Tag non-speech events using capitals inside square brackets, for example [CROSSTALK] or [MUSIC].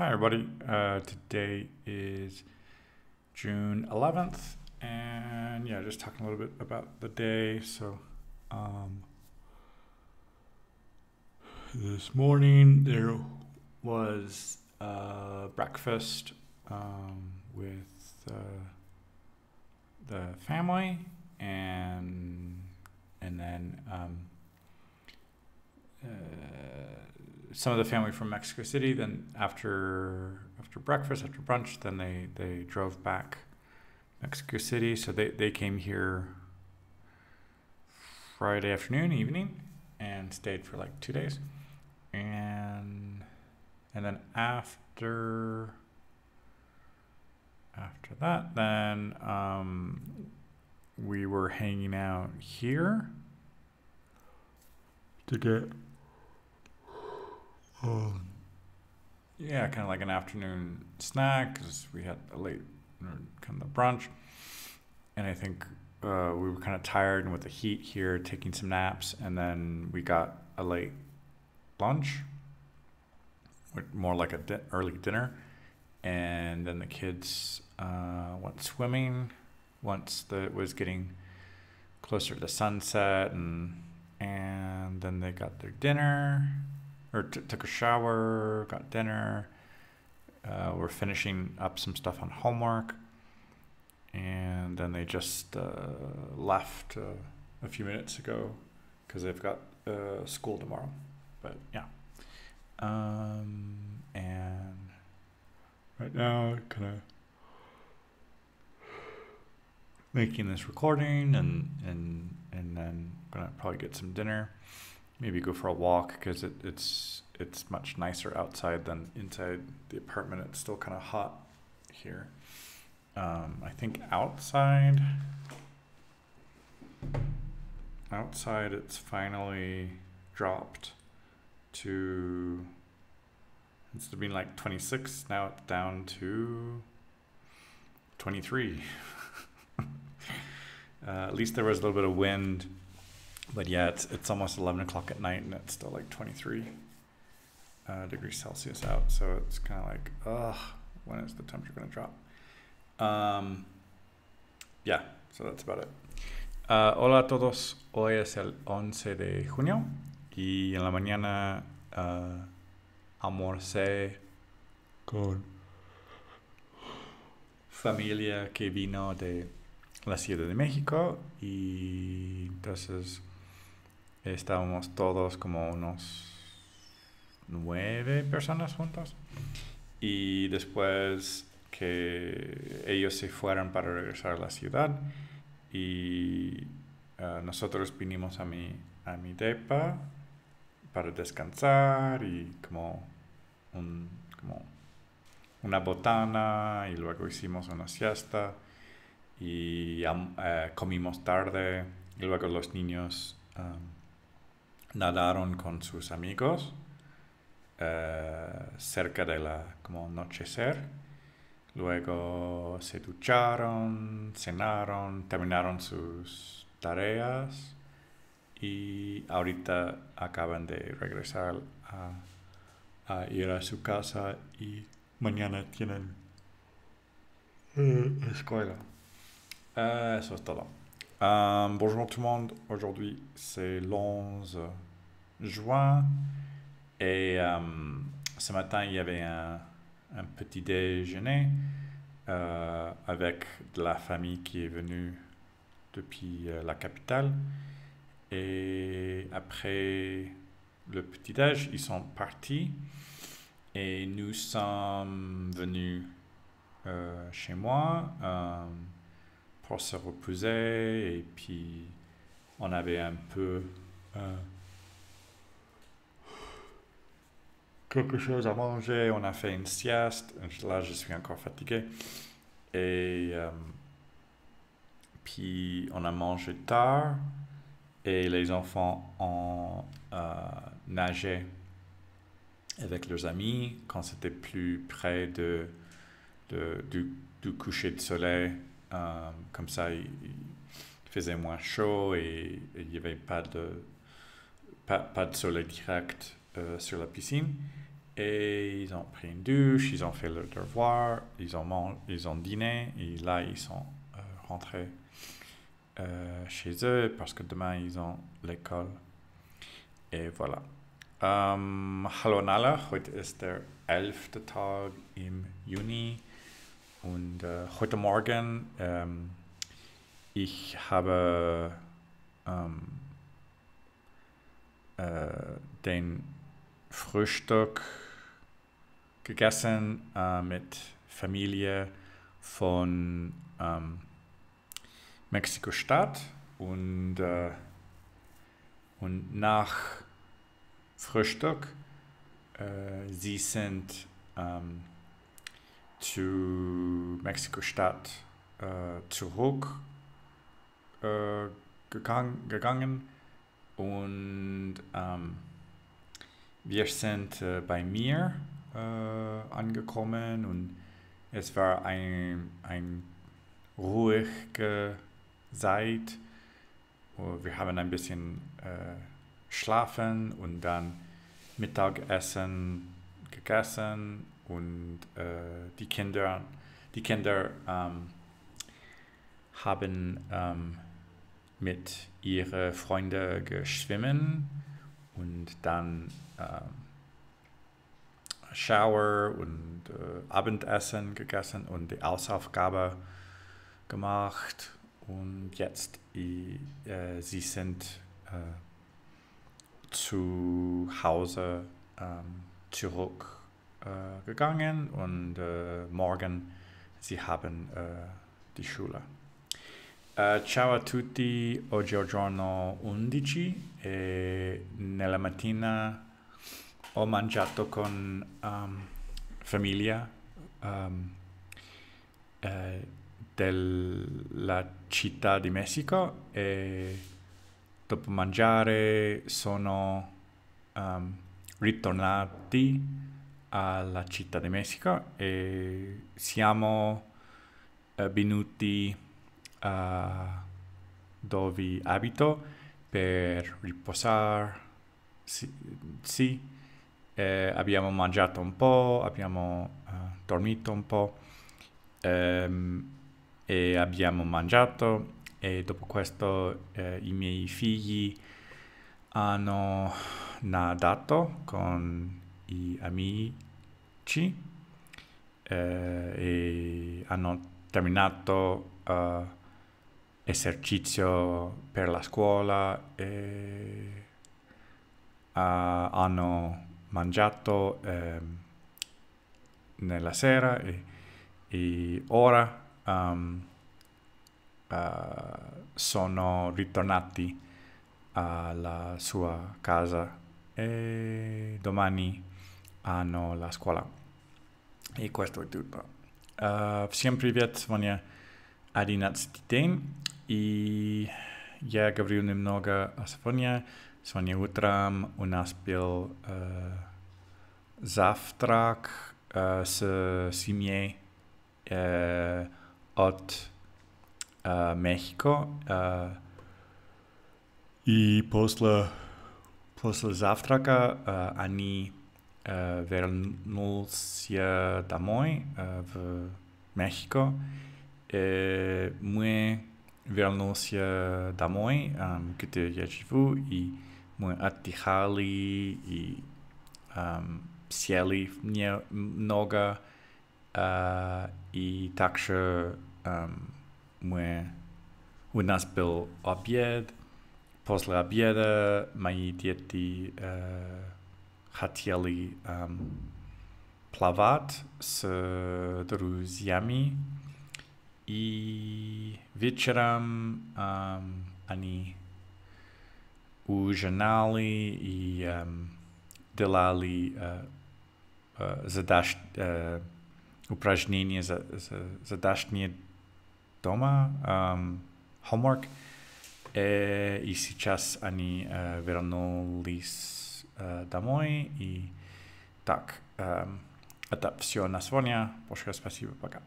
Hi, everybody. Uh, today is June 11th, and yeah, just talking a little bit about the day. So, um, this morning there was uh, breakfast um, with uh, the family, and and then um, uh, some of the family from Mexico City. Then after after breakfast, after brunch, then they they drove back Mexico City. So they they came here Friday afternoon, evening, and stayed for like two days, and and then after after that, then um, we were hanging out here to get um, yeah, kind of like an afternoon snack because we had a late kind of brunch, and I think uh, we were kind of tired and with the heat here, taking some naps, and then we got a late lunch, more like a di- early dinner, and then the kids uh, went swimming once the, it was getting closer to sunset, and and then they got their dinner or t- took a shower, got dinner. Uh, we're finishing up some stuff on homework, and then they just uh, left uh, a few minutes ago because they've got uh, school tomorrow. But yeah, um, and right now, kind of making this recording, and and and then gonna probably get some dinner maybe go for a walk because it, it's it's much nicer outside than inside the apartment. It's still kind of hot here. Um, I think outside, outside it's finally dropped to instead of being like 26, now it's down to 23. [LAUGHS] uh, at least there was a little bit of wind but yeah, it's it's almost eleven o'clock at night and it's still like twenty three uh, degrees Celsius out. So it's kind of like, ugh, when is the temperature going to drop? Um, yeah, so that's about it. Uh, hola a todos, hoy es el 11 de junio y en la mañana uh, almorcé con familia que vino de la Ciudad de México y entonces estábamos todos como unos nueve personas juntos. Y después que ellos se fueron para regresar a la ciudad y uh, nosotros vinimos a mi, a mi depa para descansar y como, un, como una botana y luego hicimos una siesta y uh, comimos tarde y luego los niños nadaron con sus amigos uh, cerca de la como anochecer. Luego se ducharon, cenaron, terminaron sus tareas y ahorita acaban de regresar a, ir a su casa y mañana tienen uh, escuela. Eso es todo. Um, bonjour tout le monde, aujourd'hui c'est l'11 juin. Et um, ce matin il y avait un, petit déjeuner euh, avec de la famille qui est venue depuis euh, la capitale. Et après le petit déj ils sont partis. Et nous sommes venus euh, chez moi se reposer et puis on avait un peu euh, quelque chose à manger, on a fait une sieste, là je suis encore fatigué. Et euh, puis on a mangé tard et les enfants ont euh, nagé avec leurs amis. Quand c'était plus près de, de du coucher de soleil euh, comme ça, il, faisait moins chaud et, il n'y avait pas de, pas, de soleil direct euh, sur la piscine. Et ils ont pris une douche, ils ont fait leur devoir, ils ont, mangé, ils ont dîné et là ils sont euh, rentrés chez eux parce que demain ils ont l'école. Et voilà. Um, hallo heute ist der elfte Tag im Juni und äh, heute Morgen ähm, ich habe ähm, äh, den Frühstück gegessen äh, mit Familie von ähm, Mexiko-Stadt und, äh, und nach Frühstück, äh, sie sind ähm, zu Mexiko-Stadt äh, zurück äh, gegangen, gegangen. Und ähm, wir sind äh, bei mir äh, angekommen. Und es war ein, ein ruhige Zeit. Wir haben ein bisschen äh, schlafen und dann Mittagessen gegessen und äh, die Kinder, die Kinder ähm, haben ähm, mit ihren Freunden geschwimmen und dann ähm, Shower und äh, Abendessen gegessen und die Hausaufgabe gemacht. Und jetzt äh, sie sind äh, zu Hause ähm, zurück. äh, gegangen und äh, morgen sie haben äh, die Schule. Uh, ciao a tutti, oggi è il giorno 11 e nella mattina ho mangiato con um, famiglia um, eh, della città di Messico e dopo mangiare sono um, ritornati alla città di Messico e siamo uh, venuti a dove abito per riposare. Sì, sì. Eh, abbiamo mangiato un po', abbiamo uh, dormito un po' ehm, e abbiamo mangiato e dopo questo eh, i miei figli hanno nadato con gli amici eh, e hanno terminato uh, esercizio per la scuola e uh, hanno mangiato eh, nella sera e, e ora um, uh, sono ritornati alla sua casa. E domani hanno la scuola e questo è tutto. Uh, всем привет, сегодня 11 день И я говорю немного о сегодня. Сегодня утром у нас был э, завтрак э, с семьей э, от Мехико. Э, и после, после завтрака э, они э, вернулись домой э, в Мехико. И мы вернулся домой, где я живу, и мы отдыхали, и um, сели немного, uh, и также um, мы, у нас был обед, после обеда мои дети uh, хотели um, плавать с друзьями, и вечером um, они ужинали и um, делали uh, uh, задаш, uh, упражнения за, за, задашние дома, um, homework. Э, и сейчас они э, вернулись э, домой. И так, э, это все на сегодня. Большое спасибо, пока.